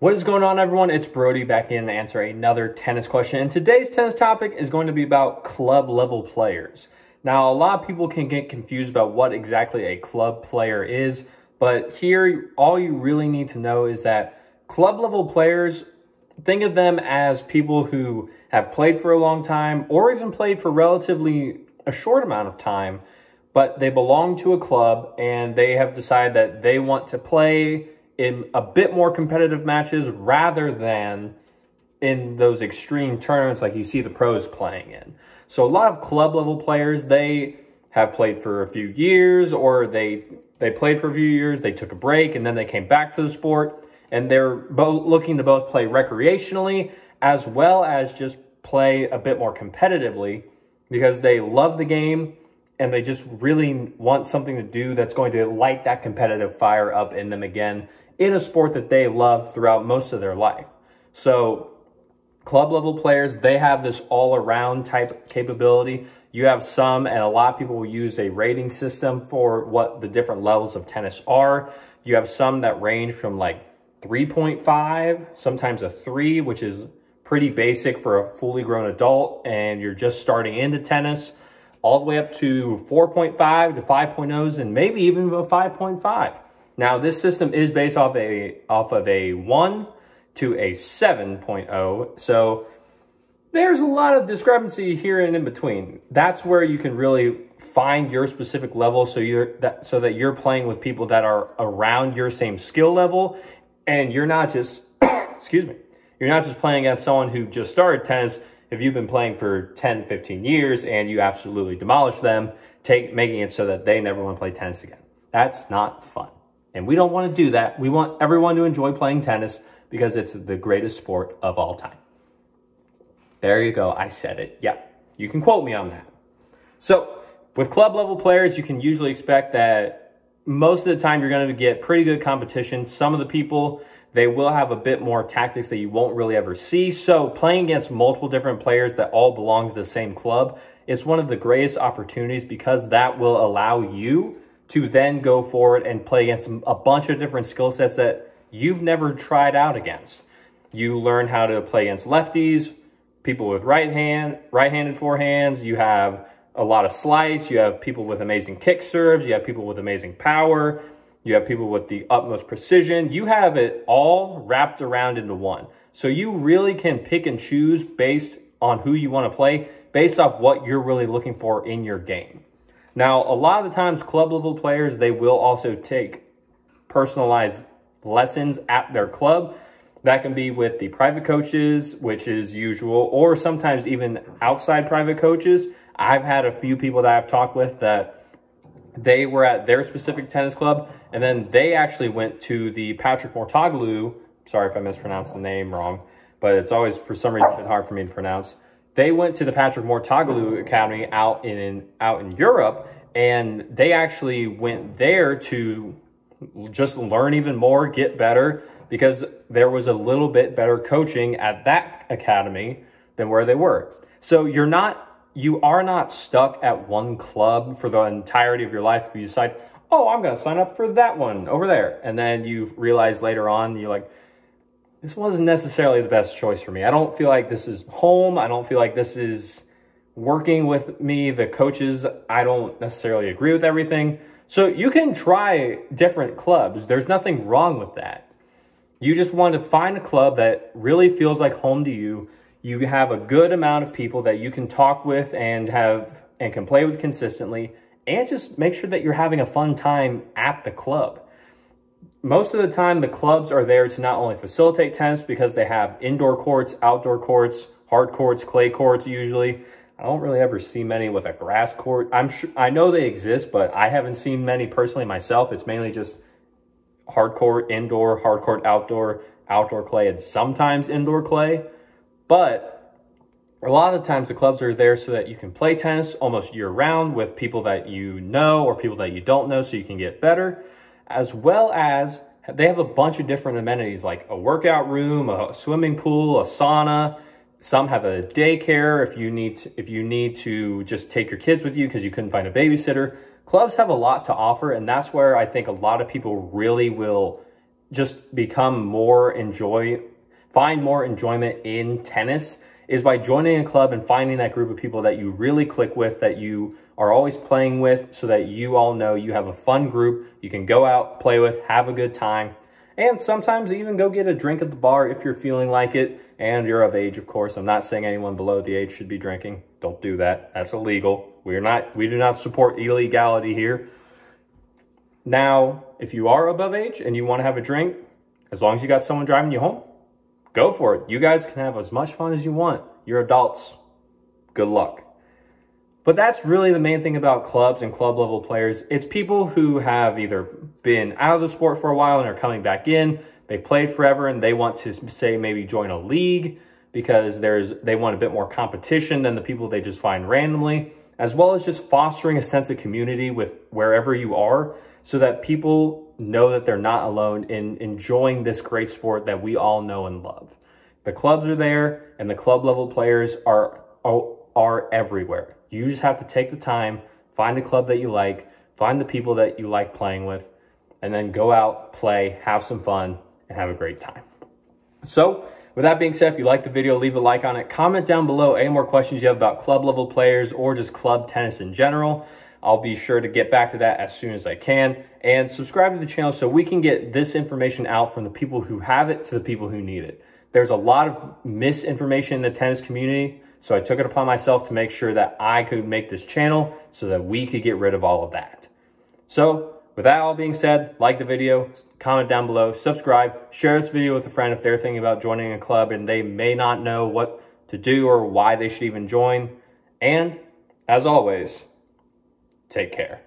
What is going on, everyone? It's Brody back in to answer another tennis question. And today's tennis topic is going to be about club level players. Now, a lot of people can get confused about what exactly a club player is, but here, all you really need to know is that club level players, think of them as people who have played for a long time or even played for relatively a short amount of time, but they belong to a club and they have decided that they want to play in a bit more competitive matches rather than in those extreme tournaments like you see the pros playing in. So a lot of club level players, they have played for a few years or they they played for a few years, they took a break and then they came back to the sport and they're both looking to both play recreationally as well as just play a bit more competitively because they love the game and they just really want something to do that's going to light that competitive fire up in them again in a sport that they love throughout most of their life. So club level players, they have this all around type capability. You have some, and a lot of people will use a rating system for what the different levels of tennis are. You have some that range from like 3.5, sometimes a 3, which is pretty basic for a fully grown adult, and you're just starting into tennis, all the way up to 4.5 to 5.0s, and maybe even a 5.5. Now, this system is based off a off of a 1 to a 7.0, so there's a lot of discrepancy here and in between. That's where you can really find your specific level so you're that so that you're playing with people that are around your same skill level and you're not just excuse me, you're not just playing against someone who just started tennis if you've been playing for 10, 15 years and you absolutely demolish them, take making it so that they never want to play tennis again. That's not fun. And we don't want to do that. We want everyone to enjoy playing tennis because it's the greatest sport of all time. There you go. I said it. Yeah, you can quote me on that. So with club level players, you can usually expect that most of the time you're going to get pretty good competition. Some of the people, they will have a bit more tactics that you won't really ever see. So playing against multiple different players that all belong to the same club, it's one of the greatest opportunities because that will allow you to then go forward and play against a bunch of different skill sets that you've never tried out against. You learn how to play against lefties, people with right hand, right-handed forehands. You have a lot of slice. You have people with amazing kick serves. You have people with amazing power. You have people with the utmost precision. You have it all wrapped around into one. So you really can pick and choose based on who you want to play, based off what you're really looking for in your game. Now, a lot of the times club level players, they will also take personalized lessons at their club. That can be with the private coaches, which is usual, or sometimes even outside private coaches. I've had a few people that I've talked with that they were at their specific tennis club, and then they actually went to the Patrick Mouratoglou. Sorry if I mispronounced the name wrong, but it's always, for some reason, hard for me to pronounce they went to the Patrick Mouratoglou Academy out in out in Europe, and they actually went there to just learn even more, get better, because there was a little bit better coaching at that academy than where they were. So you're not you are not stuck at one club for the entirety of your life if you decide, oh, I'm going to sign up for that one over there. And then you realize later on, you're like, this wasn't necessarily the best choice for me. I don't feel like this is home. I don't feel like this is working with me. The coaches, I don't necessarily agree with everything. So you can try different clubs. There's nothing wrong with that. You just want to find a club that really feels like home to you. You have a good amount of people that you can talk with and have and can play with consistently and just make sure that you're having a fun time at the club most of the time, the clubs are there to not only facilitate tennis because they have indoor courts, outdoor courts, hard courts, clay courts usually. I don't really ever see many with a grass court. I'm sure I know they exist, but I haven't seen many personally myself. It's mainly just hard court, indoor, hard court, outdoor, outdoor clay, and sometimes indoor clay. But a lot of times the clubs are there so that you can play tennis almost year round with people that you know or people that you don't know so you can get better as well as they have a bunch of different amenities like a workout room, a swimming pool, a sauna. Some have a daycare if you need to, if you need to just take your kids with you because you couldn't find a babysitter. Clubs have a lot to offer, and that's where I think a lot of people really will just become more enjoy, find more enjoyment in tennis is by joining a club and finding that group of people that you really click with, that you are always playing with, so that you all know you have a fun group you can go out, play with, have a good time, and sometimes even go get a drink at the bar if you're feeling like it and you're of age, of course. I'm not saying anyone below the age should be drinking. Don't do that. That's illegal. We're not, we do not support illegality here. Now, if you are above age and you want to have a drink, as long as you got someone driving you home, go for it. You guys can have as much fun as you want. You're adults. Good luck. But that's really the main thing about clubs and club level players. It's people who have either been out of the sport for a while and are coming back in. They've played forever and they want to say maybe join a league because there's they want a bit more competition than the people they just find randomly, as well as just fostering a sense of community with wherever you are so that people know that they're not alone in enjoying this great sport that we all know and love. The clubs are there and the club level players are, are, are everywhere. You just have to take the time, find a club that you like, find the people that you like playing with, and then go out, play, have some fun, and have a great time. So, with that being said, if you like the video, leave a like on it. Comment down below any more questions you have about club level players or just club tennis in general. I'll be sure to get back to that as soon as I can. And subscribe to the channel so we can get this information out from the people who have it to the people who need it. There's a lot of misinformation in the tennis community, so I took it upon myself to make sure that I could make this channel so that we could get rid of all of that. So with that all being said, like the video, comment down below, subscribe, share this video with a friend if they're thinking about joining a club and they may not know what to do or why they should even join. And as always, Take care.